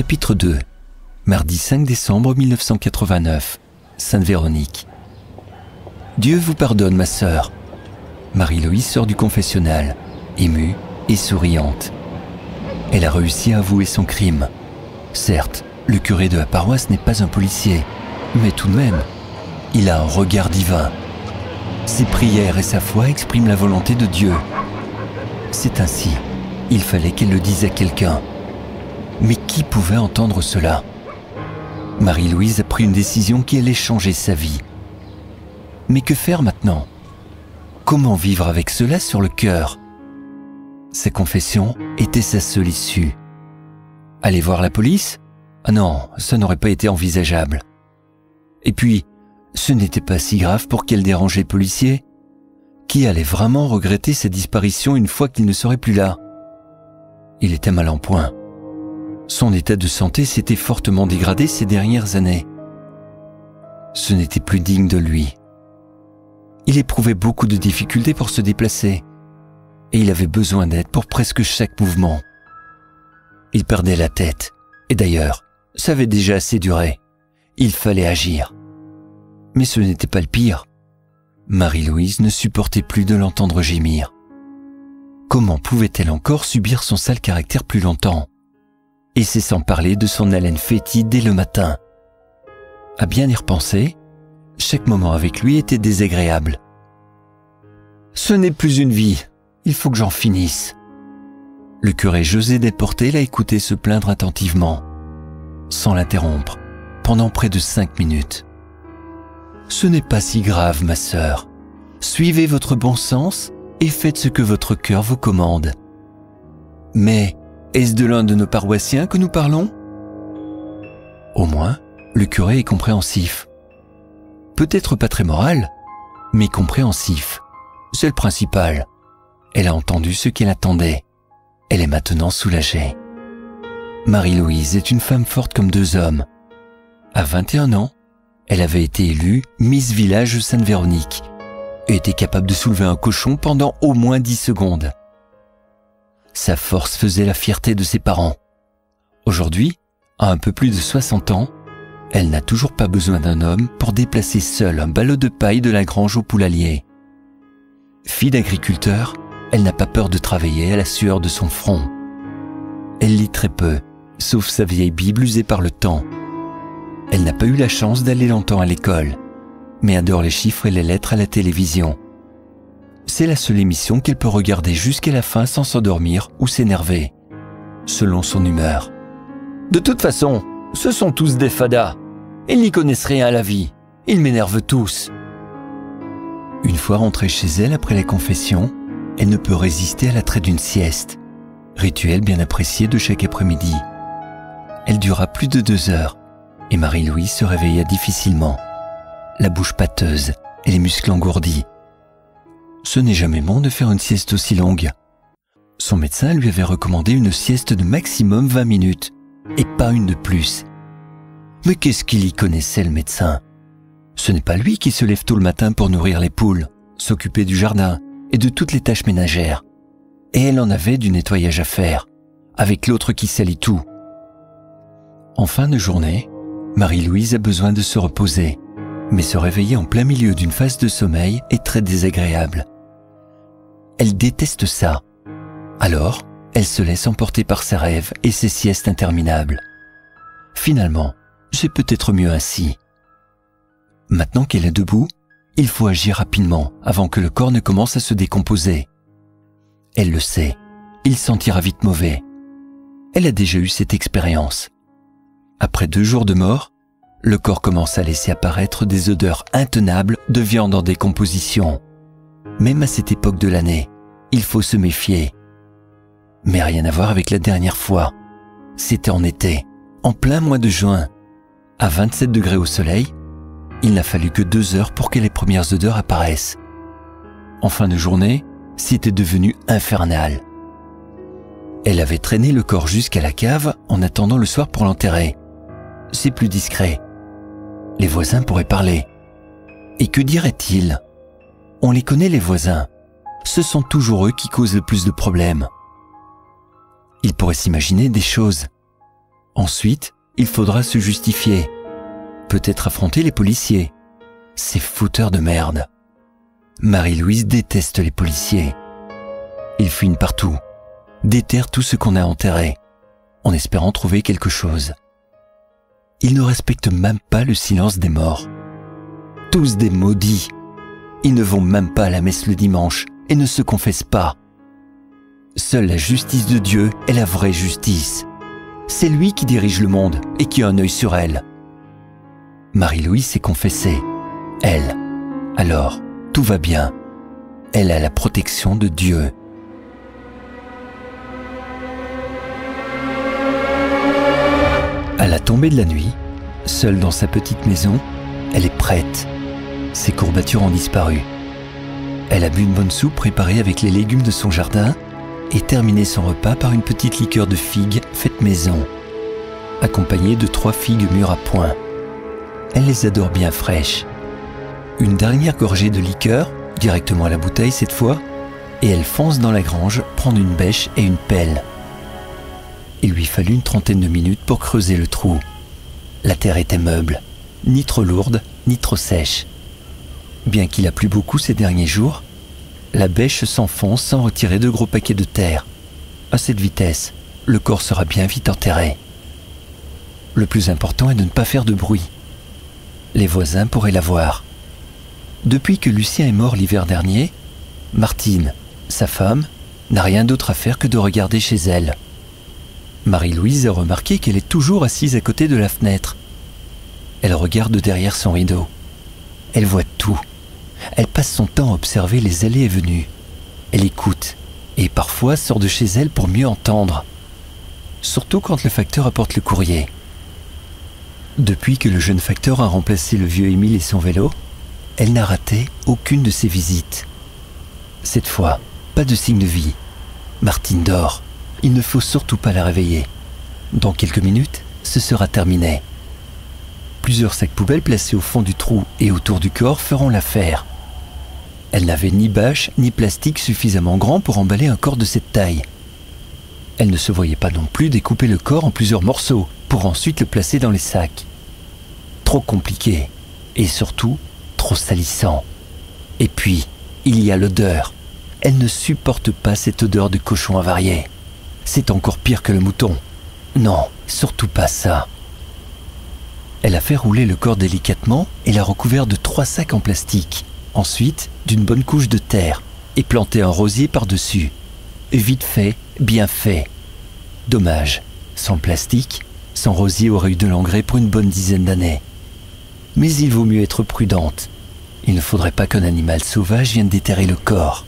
Chapitre 2 Mardi 5 décembre 1989 Sainte-Véronique Dieu vous pardonne, ma sœur. Marie-Louise sort du confessionnal, émue et souriante. Elle a réussi à avouer son crime. Certes, le curé de la paroisse n'est pas un policier, mais tout de même, il a un regard divin. Ses prières et sa foi expriment la volonté de Dieu. C'est ainsi. Il fallait qu'elle le dise à quelqu'un. Mais qui pouvait entendre cela? Marie-Louise a pris une décision qui allait changer sa vie. Mais que faire maintenant? Comment vivre avec cela sur le cœur? Sa confession était sa seule issue. Aller voir la police? Ah non, ça n'aurait pas été envisageable. Et puis, ce n'était pas si grave pour qu'elle dérange les policiers. Qui allait vraiment regretter sa disparition une fois qu'il ne serait plus là? Il était mal en point. Son état de santé s'était fortement dégradé ces dernières années. Ce n'était plus digne de lui. Il éprouvait beaucoup de difficultés pour se déplacer et il avait besoin d'aide pour presque chaque mouvement. Il perdait la tête et d'ailleurs, ça avait déjà assez duré. Il fallait agir. Mais ce n'était pas le pire. Marie-Louise ne supportait plus de l'entendre gémir. Comment pouvait-elle encore subir son sale caractère plus longtemps? Et c'est sans parler de son haleine fétide dès le matin. À bien y repenser, chaque moment avec lui était désagréable. Ce n'est plus une vie, il faut que j'en finisse. Le curé José Desporté l'a écouté se plaindre attentivement, sans l'interrompre, pendant près de cinq minutes. Ce n'est pas si grave, ma sœur. Suivez votre bon sens et faites ce que votre cœur vous commande. Mais est-ce de l'un de nos paroissiens que nous parlons? Au moins, le curé est compréhensif. Peut-être pas très moral, mais compréhensif. C'est le principal. Elle a entendu ce qu'elle attendait. Elle est maintenant soulagée. Marie-Louise est une femme forte comme deux hommes. À 21 ans, elle avait été élue Miss Village Sainte-Véronique et était capable de soulever un cochon pendant au moins 10 secondes. Sa force faisait la fierté de ses parents. Aujourd'hui, à un peu plus de 60 ans, elle n'a toujours pas besoin d'un homme pour déplacer seule un ballot de paille de la grange au poulalier. Fille d'agriculteur, elle n'a pas peur de travailler à la sueur de son front. Elle lit très peu, sauf sa vieille Bible usée par le temps. Elle n'a pas eu la chance d'aller longtemps à l'école, mais adore les chiffres et les lettres à la télévision c'est la seule émission qu'elle peut regarder jusqu'à la fin sans s'endormir ou s'énerver, selon son humeur. De toute façon, ce sont tous des fadas. Ils n'y connaissent rien à la vie. Ils m'énervent tous. Une fois rentrée chez elle après la confession, elle ne peut résister à l'attrait d'une sieste, rituel bien apprécié de chaque après-midi. Elle dura plus de deux heures et Marie-Louise se réveilla difficilement, la bouche pâteuse et les muscles engourdis. Ce n'est jamais bon de faire une sieste aussi longue. Son médecin lui avait recommandé une sieste de maximum 20 minutes, et pas une de plus. Mais qu'est-ce qu'il y connaissait le médecin? Ce n'est pas lui qui se lève tôt le matin pour nourrir les poules, s'occuper du jardin et de toutes les tâches ménagères. Et elle en avait du nettoyage à faire, avec l'autre qui salit tout. En fin de journée, Marie-Louise a besoin de se reposer, mais se réveiller en plein milieu d'une phase de sommeil est très désagréable. Elle déteste ça. Alors, elle se laisse emporter par ses rêves et ses siestes interminables. Finalement, c'est peut-être mieux ainsi. Maintenant qu'elle est debout, il faut agir rapidement avant que le corps ne commence à se décomposer. Elle le sait, il sentira vite mauvais. Elle a déjà eu cette expérience. Après deux jours de mort, le corps commence à laisser apparaître des odeurs intenables de viande en décomposition. Même à cette époque de l'année, il faut se méfier. Mais rien à voir avec la dernière fois. C'était en été, en plein mois de juin. À 27 degrés au soleil, il n'a fallu que deux heures pour que les premières odeurs apparaissent. En fin de journée, c'était devenu infernal. Elle avait traîné le corps jusqu'à la cave en attendant le soir pour l'enterrer. C'est plus discret. Les voisins pourraient parler. Et que diraient-ils? On les connaît les voisins. Ce sont toujours eux qui causent le plus de problèmes. Ils pourraient s'imaginer des choses. Ensuite, il faudra se justifier. Peut-être affronter les policiers. Ces fouteurs de merde. Marie-Louise déteste les policiers. Ils fuient partout, déterrent tout ce qu'on a enterré, en espérant trouver quelque chose. Ils ne respectent même pas le silence des morts. Tous des maudits. Ils ne vont même pas à la messe le dimanche et ne se confessent pas. Seule la justice de Dieu est la vraie justice. C'est lui qui dirige le monde et qui a un œil sur elle. Marie-Louise s'est confessée. Elle. Alors, tout va bien. Elle a la protection de Dieu. Tombée de la nuit, seule dans sa petite maison, elle est prête. Ses courbatures ont disparu. Elle a bu une bonne soupe préparée avec les légumes de son jardin et terminé son repas par une petite liqueur de figues faite maison, accompagnée de trois figues mûres à point. Elle les adore bien fraîches. Une dernière gorgée de liqueur, directement à la bouteille cette fois, et elle fonce dans la grange prendre une bêche et une pelle. Il lui fallut une trentaine de minutes pour creuser le trou. La terre était meuble, ni trop lourde, ni trop sèche. Bien qu'il a plu beaucoup ces derniers jours, la bêche s'enfonce sans retirer de gros paquets de terre. À cette vitesse, le corps sera bien vite enterré. Le plus important est de ne pas faire de bruit. Les voisins pourraient la voir. Depuis que Lucien est mort l'hiver dernier, Martine, sa femme, n'a rien d'autre à faire que de regarder chez elle. Marie-Louise a remarqué qu'elle est toujours assise à côté de la fenêtre. Elle regarde derrière son rideau. Elle voit tout. Elle passe son temps à observer les allées et venues. Elle écoute et parfois sort de chez elle pour mieux entendre. Surtout quand le facteur apporte le courrier. Depuis que le jeune facteur a remplacé le vieux Émile et son vélo, elle n'a raté aucune de ses visites. Cette fois, pas de signe de vie. Martine dort. Il ne faut surtout pas la réveiller. Dans quelques minutes, ce sera terminé. Plusieurs sacs poubelles placés au fond du trou et autour du corps feront l'affaire. Elle n'avait ni bâche ni plastique suffisamment grand pour emballer un corps de cette taille. Elle ne se voyait pas non plus découper le corps en plusieurs morceaux pour ensuite le placer dans les sacs. Trop compliqué et surtout trop salissant. Et puis, il y a l'odeur. Elle ne supporte pas cette odeur de cochon avarié. C'est encore pire que le mouton. Non, surtout pas ça. Elle a fait rouler le corps délicatement et l'a recouvert de trois sacs en plastique. Ensuite, d'une bonne couche de terre et planté un rosier par-dessus. Vite fait, bien fait. Dommage, sans plastique, sans rosier aurait eu de l'engrais pour une bonne dizaine d'années. Mais il vaut mieux être prudente. Il ne faudrait pas qu'un animal sauvage vienne déterrer le corps.